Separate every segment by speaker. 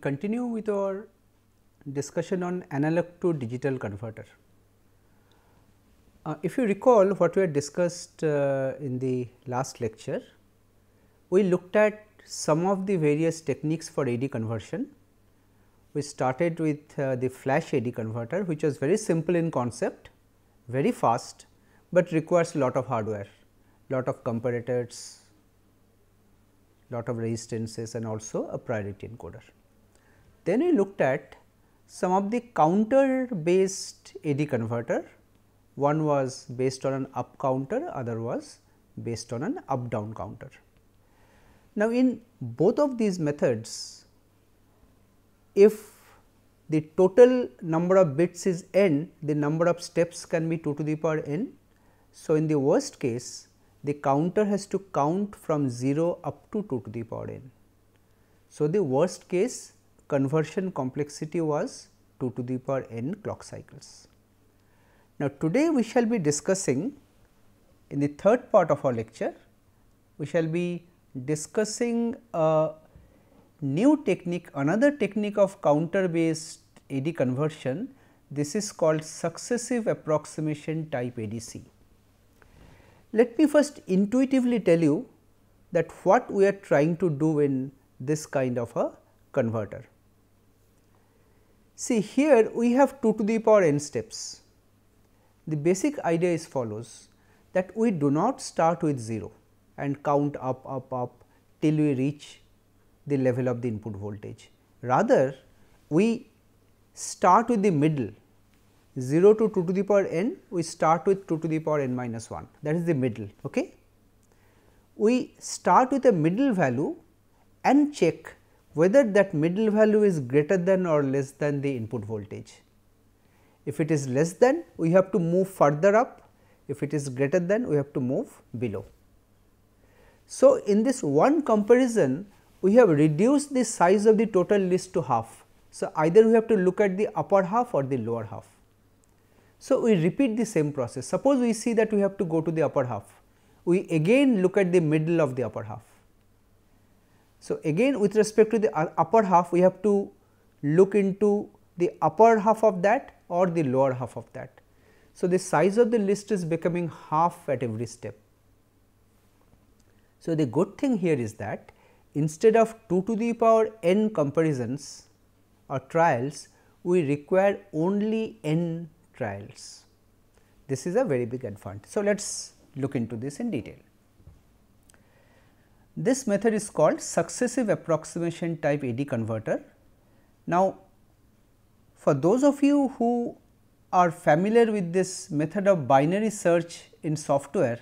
Speaker 1: continue with our discussion on analog to digital converter. Uh, if you recall what we had discussed uh, in the last lecture, we looked at some of the various techniques for AD conversion. We started with uh, the flash AD converter which was very simple in concept, very fast, but requires a lot of hardware, lot of comparators, lot of resistances and also a priority encoder. Then we looked at some of the counter based AD converter, one was based on an up counter, other was based on an up down counter. Now, in both of these methods, if the total number of bits is n, the number of steps can be 2 to the power n. So, in the worst case, the counter has to count from 0 up to 2 to the power n. So, the worst case conversion complexity was 2 to the power n clock cycles. Now, today we shall be discussing in the third part of our lecture, we shall be discussing a new technique, another technique of counter based AD conversion. This is called successive approximation type ADC. Let me first intuitively tell you that what we are trying to do in this kind of a converter. See here we have 2 to the power n steps. The basic idea is follows that we do not start with 0 and count up up up till we reach the level of the input voltage. Rather we start with the middle 0 to 2 to the power n we start with 2 to the power n minus 1 that is the middle. Okay. We start with a middle value and check whether that middle value is greater than or less than the input voltage. If it is less than we have to move further up, if it is greater than we have to move below. So, in this one comparison we have reduced the size of the total list to half. So, either we have to look at the upper half or the lower half. So, we repeat the same process. Suppose we see that we have to go to the upper half, we again look at the middle of the upper half. So, again with respect to the upper half we have to look into the upper half of that or the lower half of that. So, the size of the list is becoming half at every step. So, the good thing here is that instead of 2 to the power n comparisons or trials, we require only n trials. This is a very big advantage. So, let us look into this in detail. This method is called successive approximation type AD converter. Now, for those of you who are familiar with this method of binary search in software,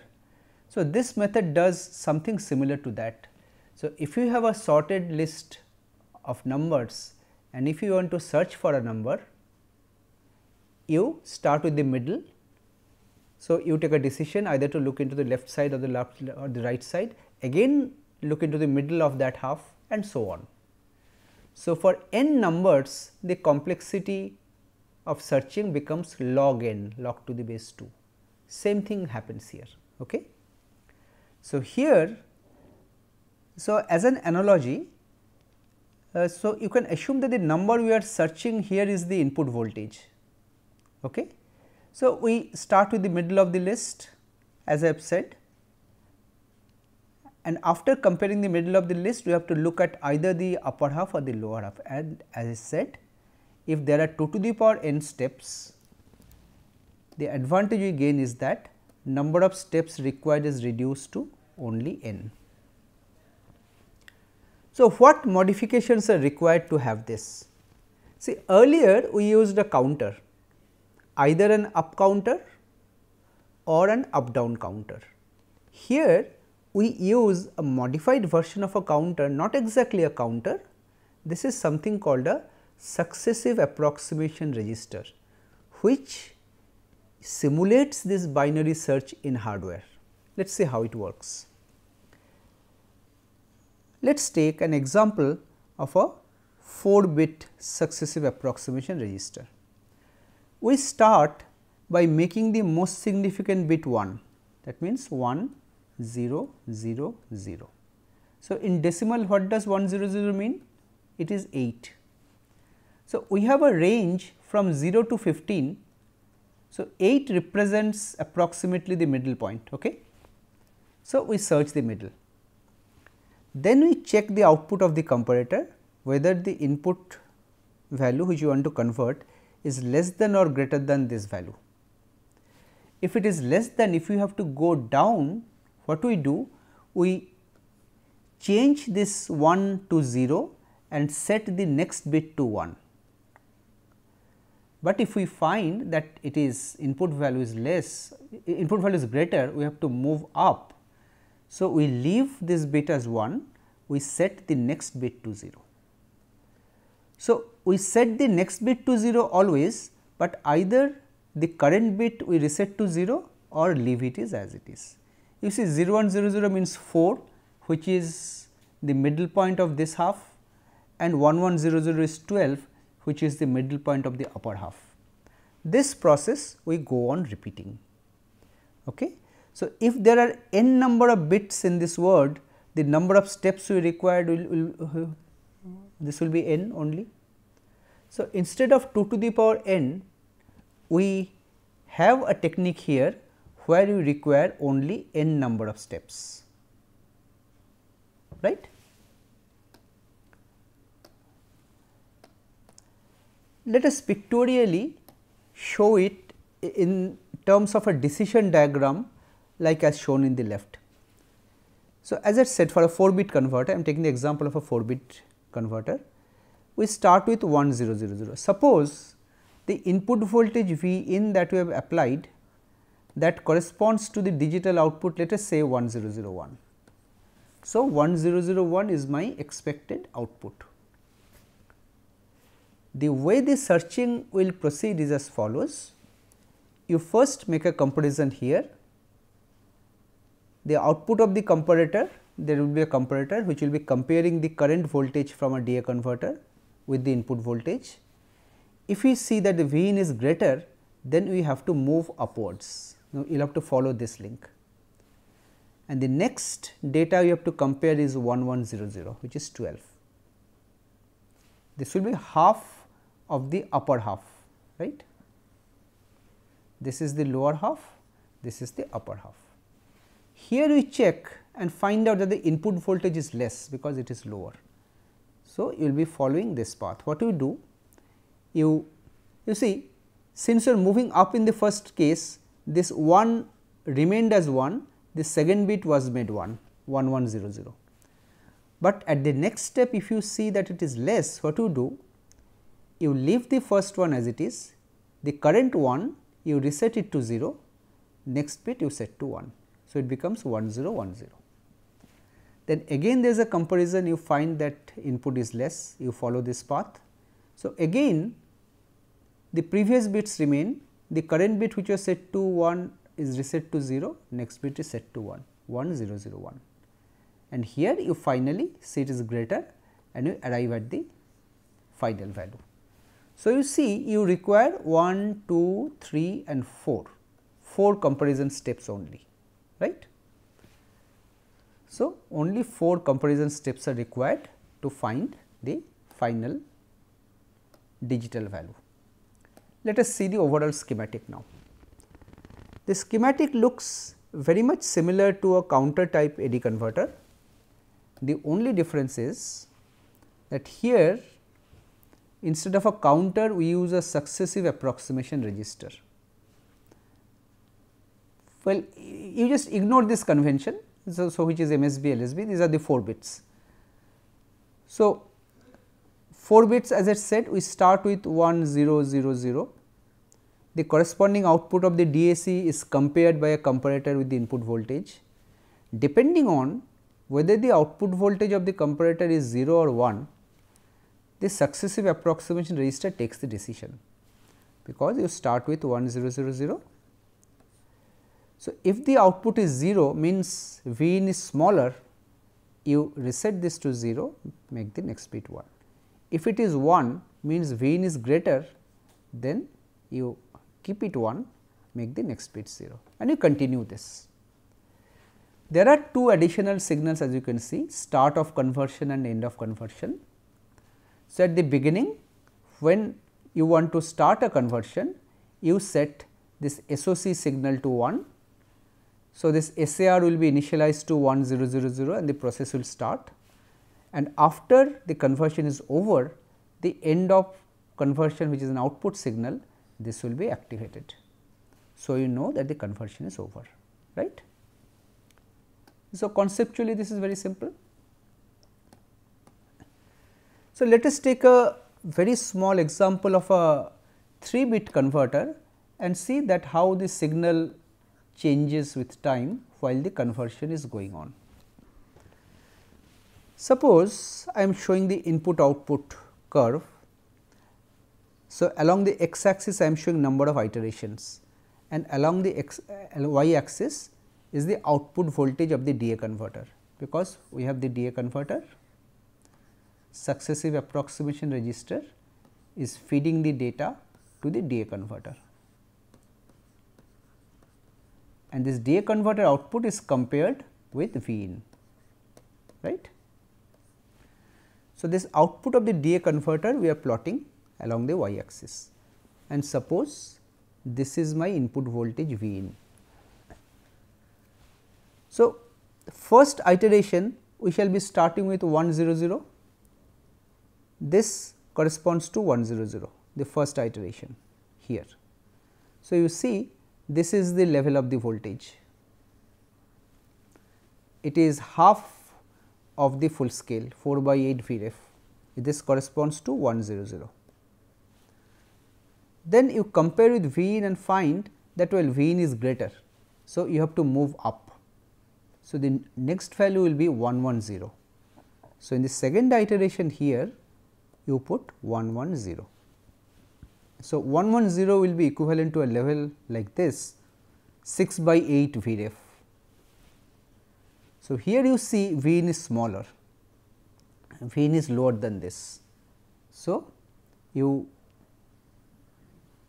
Speaker 1: so this method does something similar to that. So, if you have a sorted list of numbers and if you want to search for a number, you start with the middle. So, you take a decision either to look into the left side or the left or the right side again look into the middle of that half and so on. So, for n numbers the complexity of searching becomes log n log to the base 2 same thing happens here. Okay. So, here so as an analogy uh, so you can assume that the number we are searching here is the input voltage. Okay. So, we start with the middle of the list as I have said and after comparing the middle of the list we have to look at either the upper half or the lower half and as I said if there are 2 to the power n steps the advantage we gain is that number of steps required is reduced to only n. So, what modifications are required to have this? See earlier we used a counter either an up counter or an up down counter. Here we use a modified version of a counter not exactly a counter this is something called a successive approximation register which simulates this binary search in hardware. Let us see how it works. Let us take an example of a 4 bit successive approximation register. We start by making the most significant bit 1 that means 1 0 0 0. So, in decimal what does 1 0 0 mean? It is 8 So, we have a range from 0 to 15. So, 8 represents approximately the middle point. Okay? So, we search the middle. Then we check the output of the comparator whether the input value which you want to convert is less than or greater than this value. If it is less than if you have to go down what we do we change this 1 to 0 and set the next bit to 1. But if we find that it is input value is less input value is greater we have to move up so, we leave this bit as 1, we set the next bit to 0. So, we set the next bit to 0 always, but either the current bit we reset to 0 or leave it is as it is. You see 0 1 0 0 means 4 which is the middle point of this half and 1 1 0 0 is 12 which is the middle point of the upper half. This process we go on repeating. Okay. So, if there are n number of bits in this word, the number of steps we required will, will uh, this will be n only. So, instead of 2 to the power n, we have a technique here where you require only n number of steps, right. Let us pictorially show it in terms of a decision diagram like as shown in the left. So, as I said for a 4 bit converter, I am taking the example of a 4 bit converter. We start with 1 0 0 0. Suppose the input voltage V in that we have applied that corresponds to the digital output let us say 1 0 0 1. So, 1 0 0 1 is my expected output. The way the searching will proceed is as follows. You first make a comparison here the output of the comparator there will be a comparator which will be comparing the current voltage from a DA converter with the input voltage. If we see that the V in is greater then we have to move upwards you will have to follow this link and the next data you have to compare is 1100 which is 12. This will be half of the upper half right. This is the lower half, this is the upper half. Here we check and find out that the input voltage is less because it is lower. So, you will be following this path. What you do? You, you see since you are moving up in the first case this 1 remained as 1, the second bit was made 1, 1 1 0 0. But at the next step if you see that it is less what you do? You leave the first one as it is, the current one you reset it to 0, next bit you set to 1. So, it becomes 1 0 1 0. Then again there is a comparison you find that input is less you follow this path. So, again the previous bits remain the current bit which was set to 1 is reset to 0 next bit is set to 1 1 0 0 1 and here you finally see it is greater and you arrive at the final value. So, you see you require 1, 2, 3 and 4, 4 comparison steps only right. So, only 4 comparison steps are required to find the final digital value. Let us see the overall schematic now. The schematic looks very much similar to a counter type AD converter. The only difference is that here instead of a counter we use a successive approximation register. Well, you just ignore this convention. So, so which is MSB, LSB, these are the 4 bits. So, 4 bits as I said we start with 1 0 0 0. The corresponding output of the DAC is compared by a comparator with the input voltage. Depending on whether the output voltage of the comparator is 0 or 1, the successive approximation register takes the decision because you start with 1 0 0 0 so, if the output is 0 means V in is smaller, you reset this to 0 make the next bit 1. If it is 1 means V in is greater then you keep it 1 make the next bit 0 and you continue this. There are two additional signals as you can see start of conversion and end of conversion. So, at the beginning when you want to start a conversion, you set this SOC signal to 1. So, this SAR will be initialized to 1000 and the process will start and after the conversion is over, the end of conversion which is an output signal, this will be activated. So, you know that the conversion is over, right. So, conceptually this is very simple. So, let us take a very small example of a 3 bit converter and see that how the signal changes with time while the conversion is going on. Suppose I am showing the input output curve. So, along the x axis I am showing number of iterations and along the x, uh, y axis is the output voltage of the DA converter because we have the DA converter successive approximation register is feeding the data to the DA converter and this DA converter output is compared with V in right. So, this output of the DA converter we are plotting along the y axis and suppose this is my input voltage V in. So, first iteration we shall be starting with 100 this corresponds to 100 the first iteration here. So, you see this is the level of the voltage it is half of the full scale 4 by 8 Vref this corresponds to 100. Then you compare with V in and find that well V in is greater. So, you have to move up. So, the next value will be 110. So, in the second iteration here you put 110. So, 110 will be equivalent to a level like this 6 by 8 Vref. So, here you see V in is smaller, V in is lower than this. So, you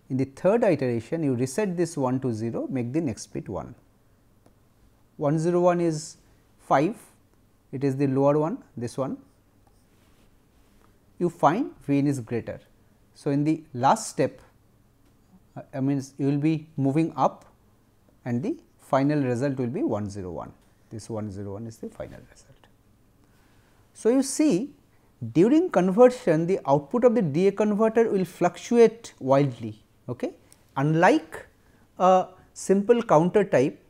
Speaker 1: in the third iteration you reset this 1 to 0 make the next bit 1. 101 is 5 it is the lower one this one you find V is greater. So, in the last step uh, I mean you will be moving up and the final result will be 101 this 101 is the final result. So, you see during conversion the output of the DA converter will fluctuate wildly okay unlike a simple counter type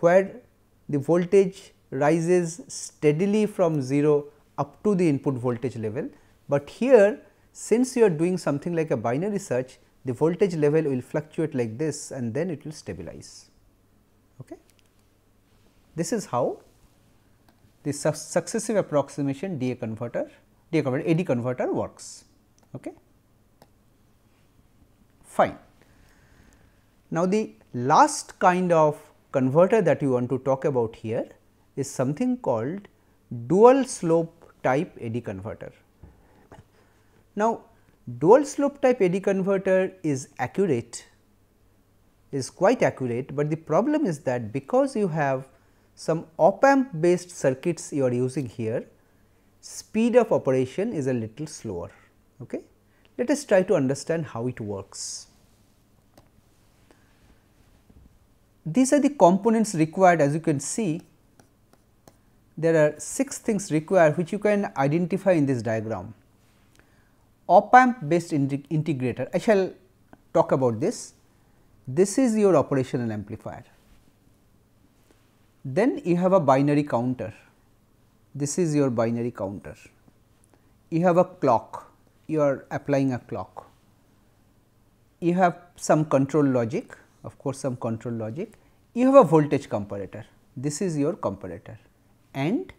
Speaker 1: where the voltage rises steadily from 0 up to the input voltage level but here since you are doing something like a binary search, the voltage level will fluctuate like this and then it will stabilize. Okay. This is how the su successive approximation DA converter, DA converter, AD converter works. Okay. Fine. Now, the last kind of converter that you want to talk about here is something called dual slope type AD converter. Now, dual slope type AD converter is accurate is quite accurate, but the problem is that because you have some op amp based circuits you are using here, speed of operation is a little slower. Okay? Let us try to understand how it works. These are the components required as you can see there are 6 things required which you can identify in this diagram op amp based integrator. I shall talk about this. This is your operational amplifier. Then you have a binary counter. This is your binary counter. You have a clock, you are applying a clock. You have some control logic, of course, some control logic. You have a voltage comparator. This is your comparator and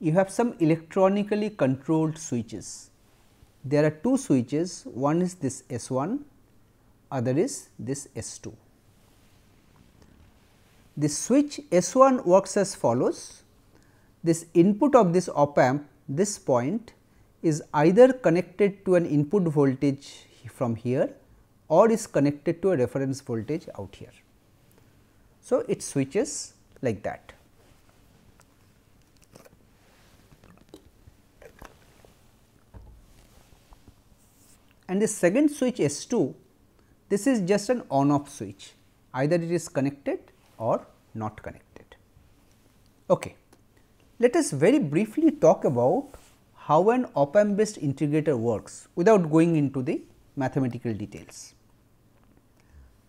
Speaker 1: you have some electronically controlled switches there are two switches one is this S 1 other is this S 2. The switch S 1 works as follows this input of this op amp this point is either connected to an input voltage from here or is connected to a reference voltage out here. So, it switches like that. and the second switch S 2 this is just an on off switch either it is connected or not connected. Okay. Let us very briefly talk about how an op amp based integrator works without going into the mathematical details.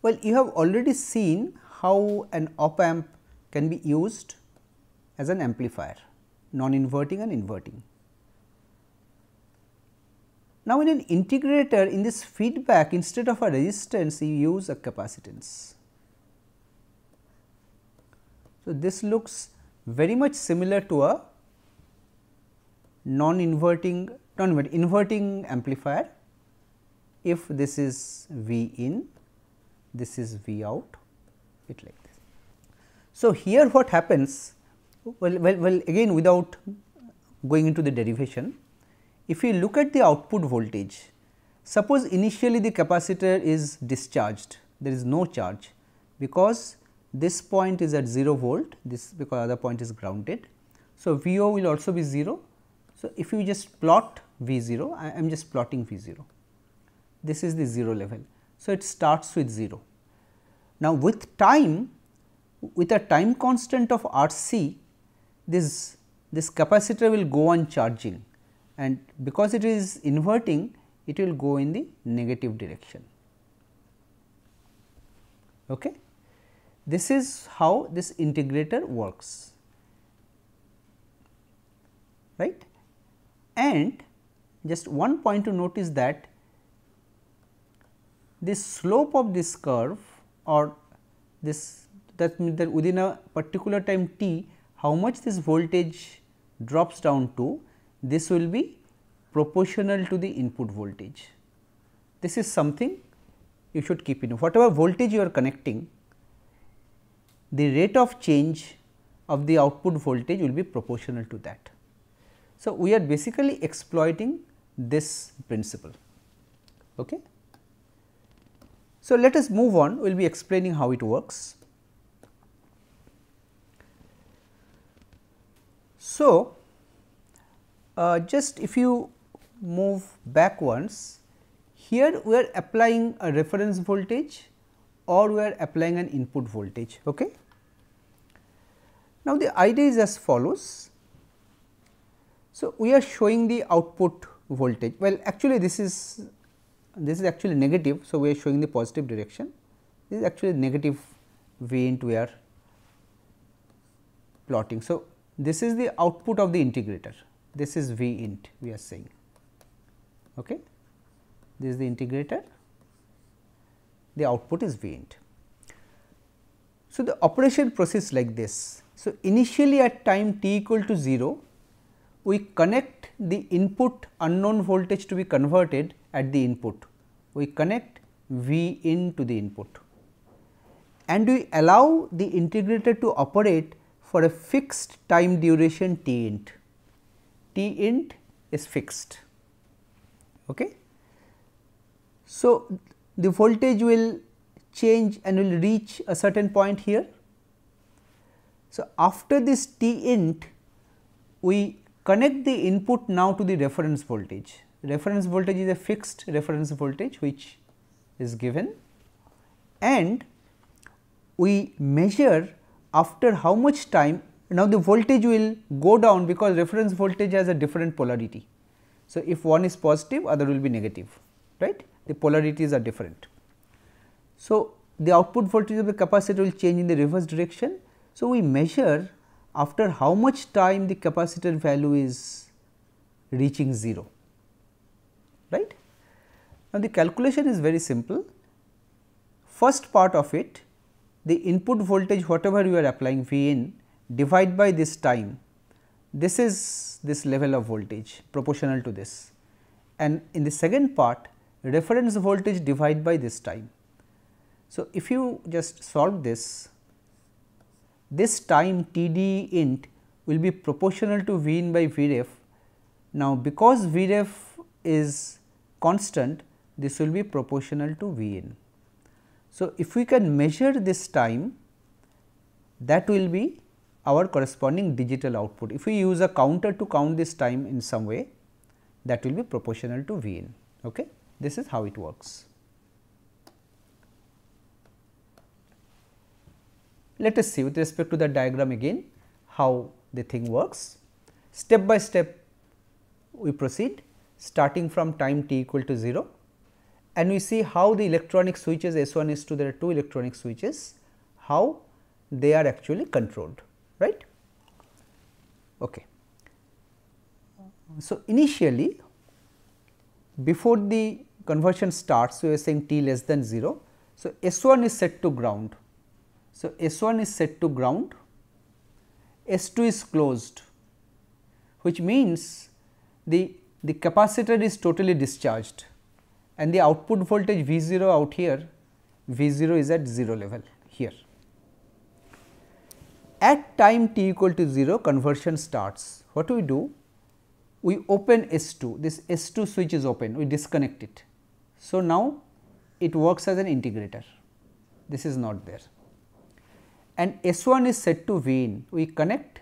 Speaker 1: Well, you have already seen how an op amp can be used as an amplifier non inverting and inverting. Now, in an integrator in this feedback instead of a resistance you use a capacitance. So, this looks very much similar to a non inverting non inverting amplifier if this is V in this is V out it like this. So, here what happens well, well, well again without going into the derivation if we look at the output voltage, suppose initially the capacitor is discharged, there is no charge because this point is at 0 volt, this because other point is grounded. So, V o will also be 0. So, if you just plot V 0, I am just plotting V 0, this is the 0 level. So, it starts with 0. Now, with time, with a time constant of R c, this, this capacitor will go on charging and because it is inverting it will go in the negative direction. Okay. This is how this integrator works right and just one point to note is that the slope of this curve or this that means that within a particular time t how much this voltage drops down to this will be proportional to the input voltage. This is something you should keep in whatever voltage you are connecting the rate of change of the output voltage will be proportional to that. So, we are basically exploiting this principle. Okay. So, let us move on we will be explaining how it works. So, uh, just if you move back once, here we are applying a reference voltage or we are applying an input voltage. Okay. Now, the idea is as follows. So, we are showing the output voltage. Well, actually this is this is actually negative. So, we are showing the positive direction. This is actually negative V into we are plotting. So, this is the output of the integrator this is V int we are saying. Okay. This is the integrator, the output is V int. So, the operation proceeds like this. So, initially at time t equal to 0, we connect the input unknown voltage to be converted at the input. We connect V in to the input and we allow the integrator to operate for a fixed time duration t int. T int is fixed. Okay. So, the voltage will change and will reach a certain point here. So, after this T int we connect the input now to the reference voltage. Reference voltage is a fixed reference voltage which is given and we measure after how much time now, the voltage will go down because reference voltage has a different polarity. So, if one is positive other will be negative right the polarities are different. So, the output voltage of the capacitor will change in the reverse direction. So, we measure after how much time the capacitor value is reaching 0 right. Now, the calculation is very simple first part of it the input voltage whatever you are applying V in divide by this time, this is this level of voltage proportional to this and in the second part reference voltage divide by this time. So, if you just solve this, this time T d int will be proportional to V in by V ref. Now, because V ref is constant this will be proportional to V in. So, if we can measure this time that will be our corresponding digital output. If we use a counter to count this time in some way that will be proportional to V in. Okay. This is how it works. Let us see with respect to the diagram again how the thing works. Step by step we proceed starting from time t equal to 0 and we see how the electronic switches S1 S2 there are two electronic switches how they are actually controlled right. Okay. So, initially before the conversion starts we are saying t less than 0. So, S1 is set to ground. So, S1 is set to ground, S2 is closed which means the, the capacitor is totally discharged and the output voltage V 0 out here V 0 is at 0 level here. At time t equal to 0 conversion starts what do we do? We open S2 this S2 switch is open we disconnect it. So, now it works as an integrator this is not there and S1 is set to V in we connect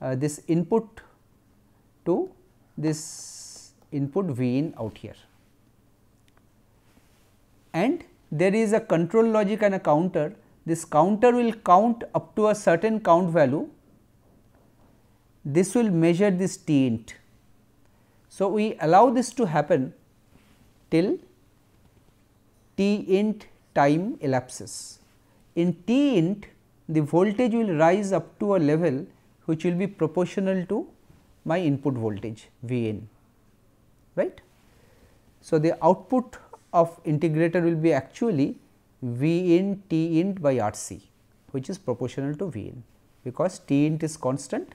Speaker 1: uh, this input to this input V in out here. And there is a control logic and a counter, this counter will count up to a certain count value, this will measure this t int. So, we allow this to happen till t int time elapses. In t int, the voltage will rise up to a level which will be proportional to my input voltage V in right. So, the output of integrator will be actually V in T int by R c which is proportional to V in because T int is constant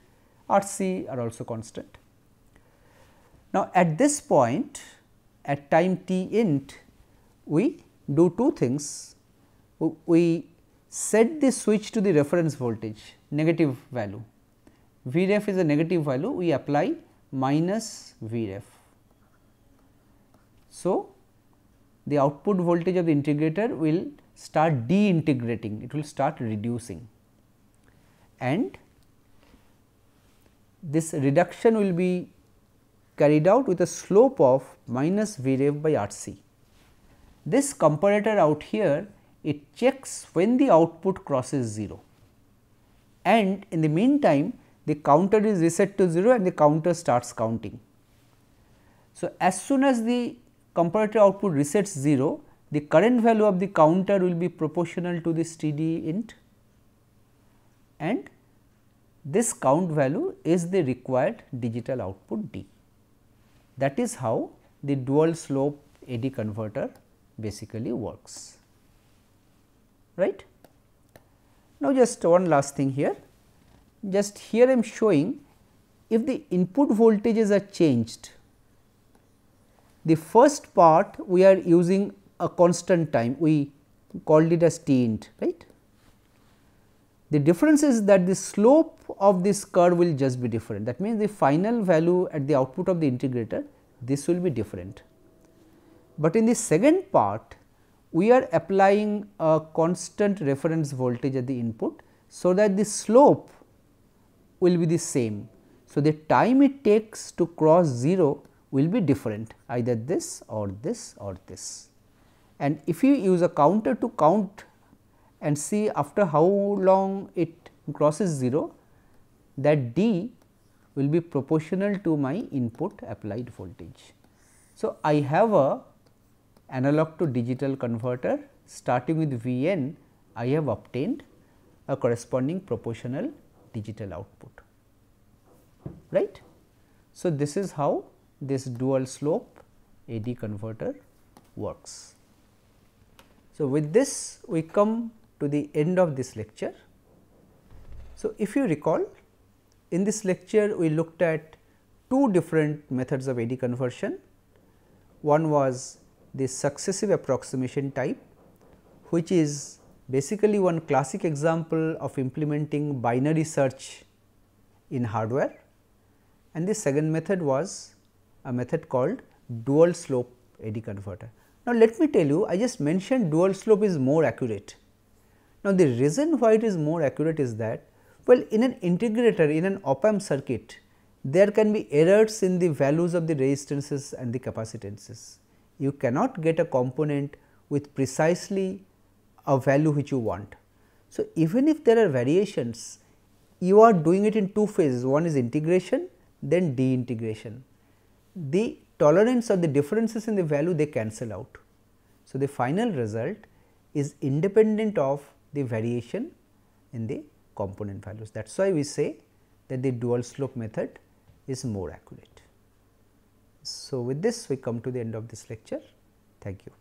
Speaker 1: R c are also constant. Now, at this point at time T int we do two things we set the switch to the reference voltage negative value Vref is a negative value, we apply minus Vref. So, the output voltage of the integrator will start deintegrating, it will start reducing and this reduction will be carried out with a slope of minus Vref by RC. This comparator out here it checks when the output crosses 0 and in the meantime the counter is reset to 0 and the counter starts counting. So, as soon as the comparator output resets 0, the current value of the counter will be proportional to this T d int and this count value is the required digital output D. That is how the dual slope AD converter basically works. Right? Now, just one last thing here just here I am showing if the input voltages are changed, the first part we are using a constant time, we called it as T int, right. The difference is that the slope of this curve will just be different. That means, the final value at the output of the integrator, this will be different. But in the second part, we are applying a constant reference voltage at the input, so that the slope will be the same. So, the time it takes to cross 0 will be different either this or this or this. And if you use a counter to count and see after how long it crosses 0 that D will be proportional to my input applied voltage. So, I have a analog to digital converter starting with V n I have obtained a corresponding proportional digital output right. So, this is how this dual slope AD converter works. So, with this we come to the end of this lecture. So, if you recall in this lecture we looked at two different methods of AD conversion. One was the successive approximation type which is basically one classic example of implementing binary search in hardware and the second method was a method called dual slope AD converter. Now, let me tell you I just mentioned dual slope is more accurate. Now, the reason why it is more accurate is that well in an integrator in an op amp circuit there can be errors in the values of the resistances and the capacitances. You cannot get a component with precisely a value which you want. So, even if there are variations, you are doing it in two phases, one is integration then deintegration. The tolerance or the differences in the value they cancel out. So, the final result is independent of the variation in the component values. That is why we say that the dual slope method is more accurate. So, with this we come to the end of this lecture. Thank you.